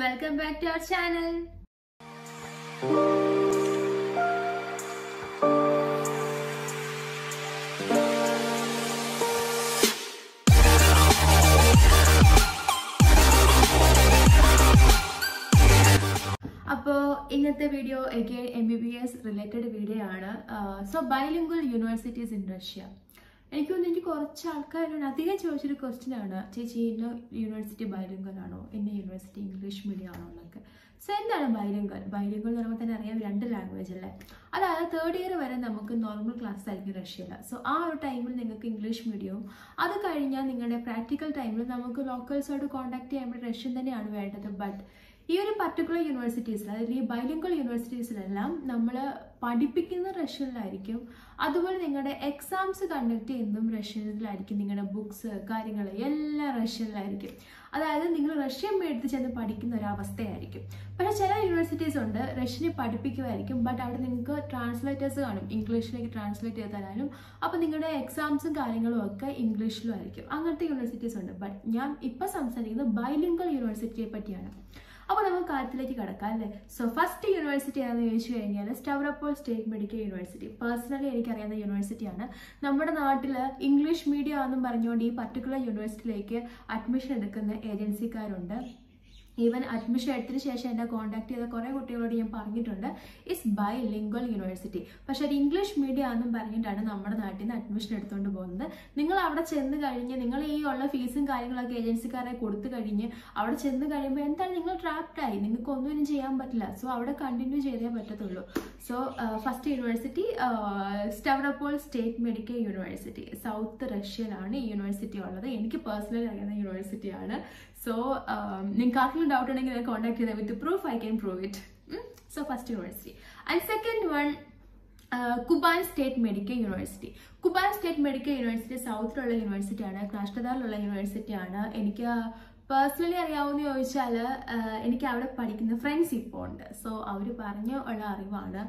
Welcome back to our channel. അപ്പോൾ ഇന്നത്തെ video again M B B S related video ആണ്. So bilingual universities in Russia എനിക്ക് തോന്നുന്നു എനിക്ക് കുറച്ച് ആൾക്കാരോട് അധികം ചോദിച്ചൊരു ക്വസ്റ്റ്യൻ ആണ്. ചേച്ചി ഇന്ന യൂണിവേഴ്സിറ്റി ബൈലിംഗൽ ആണോ? ഇന്ന യൂണിവേഴ്സിറ്റി ഇംഗ്ലീഷ് മീഡിയം ആണോ എന്നൊക്കെ. സോ എന്താണ് ബൈലിംഗൽ ബൈലിംഗൽ എന്ന് പറയുമ്പോൾ തന്നെ അറിയാം രണ്ട് ലാംഗ്വേജ് അല്ലേ? അതായത് തേർഡ് ഇയർ വരെ നമുക്ക് നോർമൽ ക്ലാസ് ആയിരിക്കും റഷ്യയിൽ സോ ആ ഒരു ടൈമിൽ നിങ്ങൾക്ക് ഇംഗ്ലീഷ് മീഡിയവും അത് കഴിഞ്ഞാൽ നിങ്ങളുടെ പ്രാക്ടിക്കൽ ടൈമിൽ നമുക്ക് ലോക്കൽസായിട്ട് കോൺടാക്ട് ചെയ്യാൻ വേണ്ടി റഷ്യൻ തന്നെയാണ് വേണ്ടത്. ബട്ട് ഈ ഒരു പർട്ടിക്കുലർ യൂണിവേഴ്സിറ്റീസിൽ അതായത് ഈ ബൈലിംഗൽ യൂണിവേഴ്സിറ്റീസിലെല്ലാം നമ്മൾ പഠിപ്പിക്കുന്ന റഷ്യനിലായിരിക്കും അതുപോലെ നിങ്ങളുടെ എക്സാംസ് കണ്ടക്ട് ചെയ്യുന്നതും റഷ്യനിലായിരിക്കും നിങ്ങളുടെ ബുക്സ് കാര്യങ്ങൾ എല്ലാം റഷ്യനിലായിരിക്കും അതായത് നിങ്ങൾ റഷ്യൻ മേടിച്ച് ചെന്ന് പഠിക്കുന്ന ഒരവസ്ഥയായിരിക്കും പക്ഷേ ചില യൂണിവേഴ്സിറ്റീസ് ഉണ്ട് റഷ്യനെ പഠിപ്പിക്കുമായിരിക്കും ബട്ട് അവിടെ നിങ്ങൾക്ക് ട്രാൻസ്ലേറ്റേഴ്സ് കാണും. ഇംഗ്ലീഷിലേക്ക് ട്രാൻസ്ലേറ്റ് ചെയ്ത് തരാനും. അപ്പോൾ നിങ്ങളുടെ എക്സാംസും കാര്യങ്ങളും ഒക്കെ ഇംഗ്ലീഷിലും ആയിരിക്കും. അങ്ങനത്തെ യൂണിവേഴ്സിറ്റീസ് ഉണ്ട്. ബട്ട് ഞാൻ ഇപ്പോൾ സംസാരിക്കുന്നത് ബൈലിംഗൽ യൂണിവേഴ്സിറ്റിയെ പറ്റിയാണ്. അപ്പോൾ നമുക്ക് കാര്യത്തിലേക്ക് കിടക്കാം അല്ലേ? സോ ഫസ്റ്റ് യൂണിവേഴ്സിറ്റി ഏതാണെന്ന് ചോദിച്ചു കഴിഞ്ഞാൽ Stavropol state medical university personally എനിക്കറിയാവുന്ന യൂണിവേഴ്സിറ്റിയാണ് നമ്മുടെ നാട്ടിൽ ഇംഗ്ലീഷ് മീഡിയം ആണെന്നും പറഞ്ഞുകൊണ്ട് ഈ പർട്ടിക്കുലർ യൂണിവേഴ്സിറ്റിയിലേക്ക് അഡ്മിഷൻ എടുക്കുന്ന ഏജൻസിക്കാരുണ്ട് ഈവൻ അഡ്മിഷൻ എടുത്തതിന് ശേഷം എന്നെ കോൺടാക്ട് ചെയ്ത കുറേ കുട്ടികളോട് ഞാൻ പറഞ്ഞിട്ടുണ്ട്. ഇസ് ബൈ ലിംഗ്വൽ യൂണിവേഴ്സിറ്റി പക്ഷേ ഒരു ഇംഗ്ലീഷ് മീഡിയം ആണെന്നും പറഞ്ഞിട്ടാണ് നമ്മുടെ നാട്ടിൽ നിന്ന് അഡ്മിഷൻ എടുത്തുകൊണ്ട് പോകുന്നത്. നിങ്ങൾ അവിടെ ചെന്ന് കഴിഞ്ഞ് നിങ്ങൾ ഈ ഉള്ള ഫീസും കാര്യങ്ങളൊക്കെ ഏജൻസിക്കാരെ കൊടുത്തു കഴിഞ്ഞ് അവിടെ ചെന്ന് കഴിയുമ്പോൾ എന്തായാലും നിങ്ങൾ ട്രാപ്ഡായി നിങ്ങൾക്ക് ഒന്നും ചെയ്യാൻ പറ്റില്ല. സോ അവിടെ കണ്ടിന്യൂ ചെയ്തേ പറ്റത്തുള്ളൂ. So first university Stavropol state medical university south റഷ്യയിലാണ് ഈ യൂണിവേഴ്സിറ്റി ഉള്ളത്. എനിക്ക് പേഴ്സണലി അറിയുന്ന യൂണിവേഴ്സിറ്റിയാണ് സോ നിങ്ങൾക്ക് ആർക്കെങ്കിലും ഡൗട്ട് ഉണ്ടെങ്കിൽ കോൺടാക്ട് ചെയ്താൽ with proof I can prove it so first university and second one Kuban state medical university Kuban state medical university സൗത്തിലുള്ള യൂണിവേഴ്സിറ്റിയാണ് കാഷ്ടദാറിലുള്ള യൂണിവേഴ്സിറ്റിയാണ് എനിക്ക് പേഴ്സണലി അറിയാവുന്ന ചോദിച്ചാൽ എനിക്ക് അവിടെ പഠിക്കുന്ന ഫ്രണ്ട്സ് ഇപ്പോൾ ഉണ്ട്. സോ അവർ പറഞ്ഞ ഉള്ള അറിവാണ്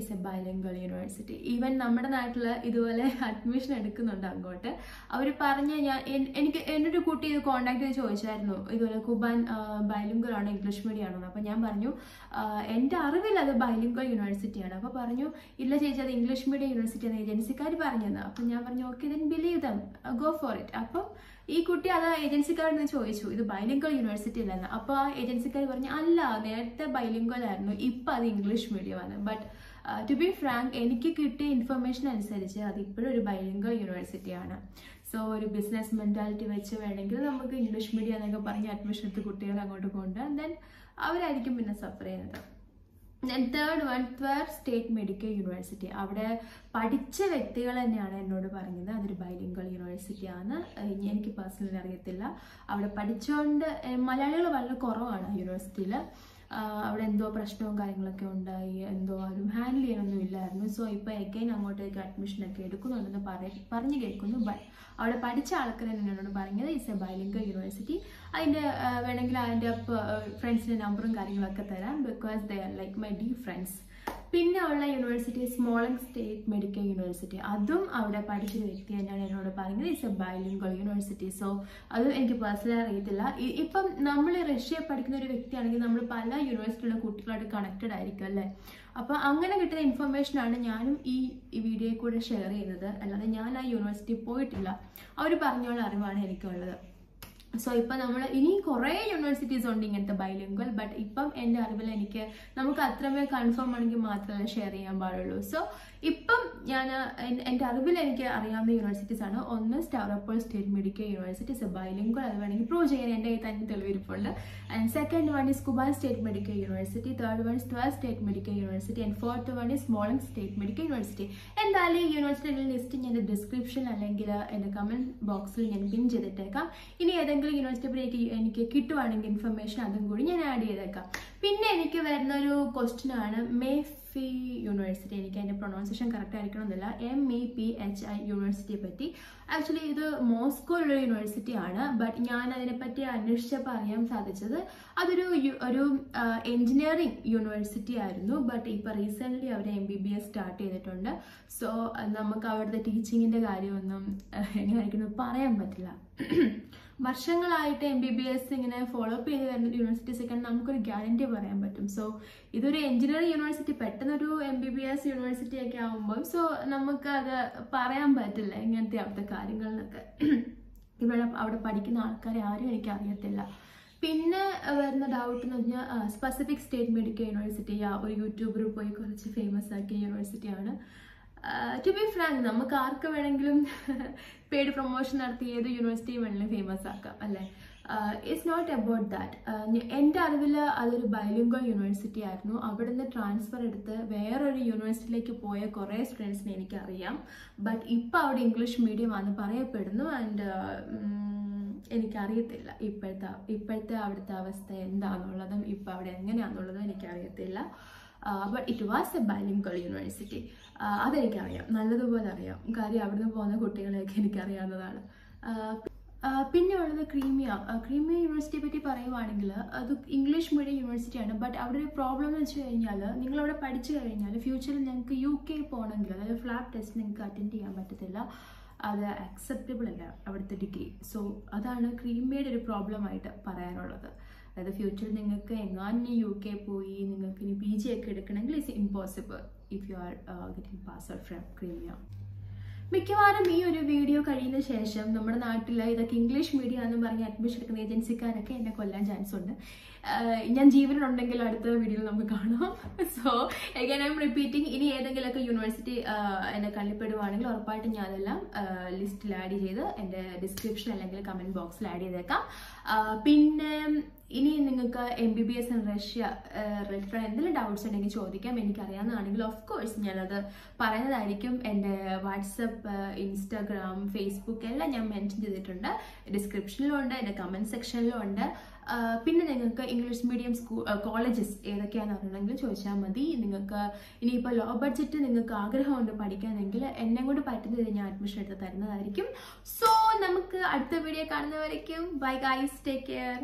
is a bilingual university even നമ്മുടെ നാട്ടിൽ ഇതുപോലെ അഡ്മിഷൻ എടുക്കുന്നുണ്ട് അങ്ങോട്ട്. അവർ പറഞ്ഞ് ഞാൻ എനിക്ക് എന്നൊരു കുട്ടി ഇത് കോൺടാക്ട് ചെയ്ത് ചോദിച്ചായിരുന്നു. ഇതുപോലെ കുബാൻ ബൈലിംഗൽ ആണ് ഇംഗ്ലീഷ് മീഡിയം ആണോ അപ്പോൾ ഞാൻ പറഞ്ഞു എന്റെ അറിവിൽ അത് ബൈലിംഗൽ യൂണിവേഴ്സിറ്റിയാണ് അപ്പോൾ പറഞ്ഞു ഇല്ല ചേച്ചി അത് ഇംഗ്ലീഷ് മീഡിയം യൂണിവേഴ്സിറ്റി ആണ്. ഏജൻസിക്കാർ പറഞ്ഞത് അപ്പം ഞാൻ പറഞ്ഞു okay then believe them go for it അപ്പം ഈ കുട്ടി അത് ഏജൻസിക്കാരിൽ നിന്ന് ചോദിച്ചു ഇത് ബൈലിംഗ്വൽ യൂണിവേഴ്സിറ്റി അല്ലെന്ന് അപ്പോൾ ആ ഏജൻസിക്കാർ പറഞ്ഞു അല്ല നേരത്തെ ബൈലിംഗ്വൽ ആയിരുന്നു ഇപ്പം അത് ഇംഗ്ലീഷ് മീഡിയമാണ് ബട്ട് ടു ബി ഫ്രാങ്ക് എനിക്ക് കിട്ടിയ ഇൻഫർമേഷൻ അനുസരിച്ച് അത് ഇപ്പോഴും ഒരു ബൈലിംഗൽ യൂണിവേഴ്സിറ്റിയാണ് സോ ഒരു ബിസിനസ് മെന്റാലിറ്റി വെച്ച് വേണമെങ്കിൽ നമുക്ക് ഇംഗ്ലീഷ് മീഡിയം എന്നൊക്കെ പറഞ്ഞ് അഡ്മിഷൻ എടുത്ത് കുട്ടികളെ അങ്ങോട്ട് കൊണ്ടുപോകാം ദെൻ അവരായിരിക്കും പിന്നെ സഫർ ചെയ്യുന്നത്. Then third one Tver state medical university അവിടെ പഠിച്ച വ്യക്തികൾ തന്നെയാണ് എന്നോട് പറഞ്ഞത്. ബൈലിംഗൽ യൂണിവേഴ്സിറ്റി ആണ് എനിക്ക് പേഴ്സണലി അറിയത്തില്ല. അവിടെ പഠിച്ചുകൊണ്ട് മലയാളികൾ വളരെ കുറവാണ് യൂണിവേഴ്സിറ്റിയിൽ അവിടെ എന്തോ പ്രശ്നവും കാര്യങ്ങളൊക്കെ ഉണ്ടായി എന്തോ ആരും ഹാൻഡിൽ ചെയ്യാനൊന്നും ഇല്ലായിരുന്നു. സോ ഇപ്പോൾ എഗൈൻ അങ്ങോട്ടേക്ക് അഡ്മിഷനൊക്കെ എടുക്കുന്നുണ്ടെന്ന് പറ പറഞ്ഞു കേൾക്കുന്നു. ബട്ട് അവിടെ പഠിച്ച ആൾക്കാർ എന്നോട് പറഞ്ഞത് ഇസ് എ ബൈലിംഗൽ യൂണിവേഴ്സിറ്റി അതിന്റെ വേണമെങ്കിൽ അതിന്റെ ഫ്രണ്ട്സിന്റെ നമ്പറും കാര്യങ്ങളൊക്കെ തരാം because they are like my dear friends പിന്നെ ഉള്ള university Smolensk state medical university അതും അവിടെ പഠിച്ചൊരു വ്യക്തി തന്നെയാണ് എന്നോട് പറയുന്നത്. It's a bilingual university so അതും എനിക്ക് പേഴ്സണലി അറിയത്തില്ല. ഇപ്പം നമ്മൾ റഷ്യ പഠിക്കുന്ന ഒരു വ്യക്തിയാണെങ്കിൽ നമ്മൾ പല യൂണിവേഴ്സിറ്റിയുള്ള കുട്ടികളായിട്ട് കണക്റ്റഡ് ആയിരിക്കും അല്ലേ? അപ്പോൾ അങ്ങനെ കിട്ടുന്ന ഇൻഫർമേഷനാണ് ഞാനും ഈ വീഡിയോയിൽ കൂടെ ഷെയർ ചെയ്യുന്നത്. അല്ലാതെ ഞാൻ ആ യൂണിവേഴ്സിറ്റി പോയിട്ടില്ല. അവർ പറഞ്ഞുള്ള അറിവാണ് എനിക്കുള്ളത്. സോ ഇപ്പം നമ്മൾ ഇനി കുറേ യൂണിവേഴ്സിറ്റീസ് ഉണ്ട് ഇങ്ങനത്തെ ബൈലിംഗ്വൽ ബട്ട് ഇപ്പം എന്റെ അറിവിൽ എനിക്ക് നമുക്ക് അത്രമേ കൺഫേം ആണെങ്കിൽ മാത്രമേ ഷെയർ ചെയ്യാൻ പാടുള്ളൂ. സോ ഇപ്പം ഞാൻ എന്റെ അറിവിൽ എനിക്ക് അറിയാവുന്ന യൂണിവേഴ്സിറ്റീസ് ആണ്. ഒന്ന് Stavropol state medical university bilingual അത് വേണമെങ്കിൽ പ്രൂവ് ചെയ്യാൻ എന്റെ കയ്യിൽ തന്നെ തെളിവിരിപ്പുണ്ട് and second one is Kuban state medical university third one is Tver state medical university and fourth one is Smolensk state medical university എന്തായാലും ഈ യൂണിവേഴ്സിറ്റിയുടെ ലിസ്റ്റ് ഞാൻ ഡിസ്ക്രിപ്ഷൻ അല്ലെങ്കിൽ എന്റെ കമന്റ് ബോക്സിൽ ഞാൻ പിൻ ചെയ്തിട്ടേക്കാം. ഇനി ഏതെങ്കിലും ഏതെങ്കിലും യൂണിവേഴ്സിറ്റി എനിക്ക് കിട്ടുവാണെങ്കിൽ ഇൻഫർമേഷൻ അതും കൂടി ഞാൻ ആഡ് ചെയ്തേക്കാം. പിന്നെ എനിക്ക് വരുന്ന ഒരു ക്വസ്റ്റ്യൻ ആണ് മേഫി യൂണിവേഴ്സിറ്റി എനിക്ക് അതിന്റെ പ്രൊണൗൺസിയേഷൻ കറക്റ്റ് ആയിരിക്കണമെന്നില്ല. M E P H I യൂണിവേഴ്സിറ്റിയെ പറ്റി. ആക്ച്വലി ഇത് മോസ്കോയിലുള്ള യൂണിവേഴ്സിറ്റി ആണ് ബട്ട് ഞാൻ അതിനെപ്പറ്റി അന്വേഷിച്ചപ്പോൾ അറിയാൻ സാധിച്ചത് അതൊരു ഒരു എഞ്ചിനീയറിംഗ് യൂണിവേഴ്സിറ്റി ആയിരുന്നു ബട്ട് ഇപ്പോൾ റീസെന്റ്ലി അവർ M B B S start ചെയ്തിട്ടുണ്ട്. സോ നമുക്ക് അവിടുത്തെ ടീച്ചിങ്ങിന്റെ കാര്യമൊന്നും എങ്ങനെയായിരിക്കും പറയാൻ പറ്റില്ല. വർഷങ്ങളായിട്ട് എം ബി ബി എസ് ഇങ്ങനെ ഫോളോ അപ്പ് ചെയ്ത് വരുന്ന യൂണിവേഴ്സിറ്റീസ് ഒക്കെ നമുക്കൊരു ഗ്യാരണ്ടി പറയാൻ പറ്റും. സോ ഇതൊരു എഞ്ചിനീയറിംഗ് യൂണിവേഴ്സിറ്റി പെട്ടെന്നൊരു M B B S university ഒക്കെ ആകുമ്പോൾ സോ നമുക്ക് അത് പറയാൻ പറ്റില്ല ഇങ്ങനത്തെ അവിടുത്തെ കാര്യങ്ങളിലൊക്കെ. ഇവിടെ അവിടെ പഠിക്കുന്ന ആൾക്കാരെ ആരും എനിക്ക് അറിയത്തില്ല. പിന്നെ വരുന്ന ഡൗട്ട് എന്ന് പറഞ്ഞാൽ സ്പെസിഫിക് സ്റ്റേറ്റ് മെഡിക്കൽ യൂണിവേഴ്സിറ്റി ആ ഒരു യൂട്യൂബർ പോയി കുറച്ച് ഫേമസ് ആക്കിയ യൂണിവേഴ്സിറ്റിയാണ് ടു ബി ഫ്രാങ്ക് നമുക്ക് ആർക്ക് വേണമെങ്കിലും പെയ്ഡ് പ്രൊമോഷൻ നടത്തി ഏത് യൂണിവേഴ്സിറ്റി വേണമെങ്കിലും ഫേമസ് ആക്കാം അല്ലേ? ഇറ്റ്സ് നോട്ട് അബൌട്ട് ദാറ്റ് എന്റെ അറിവിൽ അതൊരു ബയലിംഗോ യൂണിവേഴ്സിറ്റി ആയിരുന്നു. അവിടുന്ന് ട്രാൻസ്ഫർ എടുത്ത് വേറൊരു യൂണിവേഴ്സിറ്റിയിലേക്ക് പോയ കുറേ സ്റ്റുഡൻസിനെ എനിക്കറിയാം. ബട്ട് ഇപ്പം അവിടെ ഇംഗ്ലീഷ് മീഡിയം ആണെന്ന് പറയപ്പെടുന്നു ആൻഡ് എനിക്കറിയത്തില്ല. ഇപ്പോഴത്തെ ഇപ്പോഴത്തെ അവിടുത്തെ അവസ്ഥ എന്താണെന്നുള്ളതും ഇപ്പം അവിടെ എങ്ങനെയാണെന്നുള്ളതും എനിക്കറിയത്തില്ല. But it was a bilingual university അതെനിക്കറിയാം. നല്ലതുപോലെ അറിയാം. കാര്യം അവിടുന്ന് പോകുന്ന കുട്ടികളെയൊക്കെ എനിക്കറിയാവുന്നതാണ്. പിന്നെ ഉള്ളത് ക്രീമിയ. ക്രീമിയ യൂണിവേഴ്സിറ്റിയെ പറ്റി പറയുവാണെങ്കിൽ അത് ഇംഗ്ലീഷ് മീഡിയം യൂണിവേഴ്സിറ്റിയാണ് ബട്ട് അവിടെ ഒരു പ്രോബ്ലം എന്ന് വെച്ച് കഴിഞ്ഞാൽ നിങ്ങളവിടെ പഠിച്ചു കഴിഞ്ഞാൽ ഫ്യൂച്ചറിൽ ഞങ്ങൾക്ക് യു കെ പോകണമെങ്കിൽ അതായത് ഫ്ലാറ്റ് ടെസ്റ്റ് നിങ്ങൾക്ക് അറ്റൻഡ് ചെയ്യാൻ പറ്റത്തില്ല. അത് അക്സെപ്റ്റബിൾ അല്ല അവിടുത്തെ ഡിഗ്രി സോ അതാണ് ക്രീമിയയുടെ ഒരു പ്രോബ്ലം ആയിട്ട് പറയാനുള്ളത്. അതായത് ഫ്യൂച്ചറിൽ നിങ്ങൾക്ക് എങ്ങാനും യു കെ പോയി നിങ്ങൾക്ക് ഇനി പി ജി ഒക്കെ എടുക്കണമെങ്കിൽ it's impossible if you are getting pass out from Crimea മിക്കവാറും ഈ ഒരു വീഡിയോ കഴിയുന്ന ശേഷം നമ്മുടെ നാട്ടിൽ ഇതൊക്കെ ഇംഗ്ലീഷ് മീഡിയം എന്ന് പറഞ്ഞ് അഡ്മിഷൻ എടുക്കുന്ന ഏജൻസിക്കാരൊക്കെ എന്നെ കൊല്ലാൻ ചാൻസ് ഉണ്ട്. ഞാൻ ജീവനുണ്ടെങ്കിൽ അടുത്ത വീഡിയോയിൽ നമുക്ക് കാണാം. So again I'm repeating ഇനി ഏതെങ്കിലുമൊക്കെ യൂണിവേഴ്സിറ്റി എന്നെ കള്ളിപ്പെടുവാണെങ്കിൽ ഉറപ്പായിട്ടും ഞാൻ അതെല്ലാം ലിസ്റ്റിൽ ആഡ് ചെയ്ത് എന്റെ ഡിസ്ക്രിപ്ഷൻ അല്ലെങ്കിൽ കമന്റ് ബോക്സിൽ ആഡ് ചെയ്തേക്കാം. പിന്നെ ഇനി നിങ്ങൾക്ക് M B B S in Russia related എന്തെങ്കിലും ഡൗട്ട്സ് ഉണ്ടെങ്കിൽ ചോദിക്കാം. എനിക്കറിയാവുന്നതാണെങ്കിൽ ഓഫ് കോഴ്സ് ഞാനത് പറയുന്നതായിരിക്കും. എന്റെ വാട്സപ്പ് ഇൻസ്റ്റാഗ്രാം ഫേസ്ബുക്ക് എല്ലാം ഞാൻ മെൻഷൻ ചെയ്തിട്ടുണ്ട്. ഡിസ്ക്രിപ്ഷനിലും ഉണ്ട് എന്റെ കമന്റ് സെക്ഷനിലും ഉണ്ട് പിന്നെ നിങ്ങൾക്ക് ഇംഗ്ലീഷ് മീഡിയം സ്കൂൾ കോളേജസ് ഏതൊക്കെയാണെന്ന് അറിയണമെങ്കിൽ ചോദിച്ചാൽ മതി. നിങ്ങൾക്ക് ഇനിയിപ്പോൾ ലോ ബഡ്ജറ്റ് നിങ്ങൾക്ക് ആഗ്രഹമുണ്ട് പഠിക്കാനെങ്കിൽ എന്നെ കൊണ്ട് പറ്റുന്നത് ഞാൻ അഡ്മിഷൻ എടുത്ത് തരുന്നതായിരിക്കും. സോ നമുക്ക് അടുത്ത video കാണുന്നവരേക്കും. Bye guys take care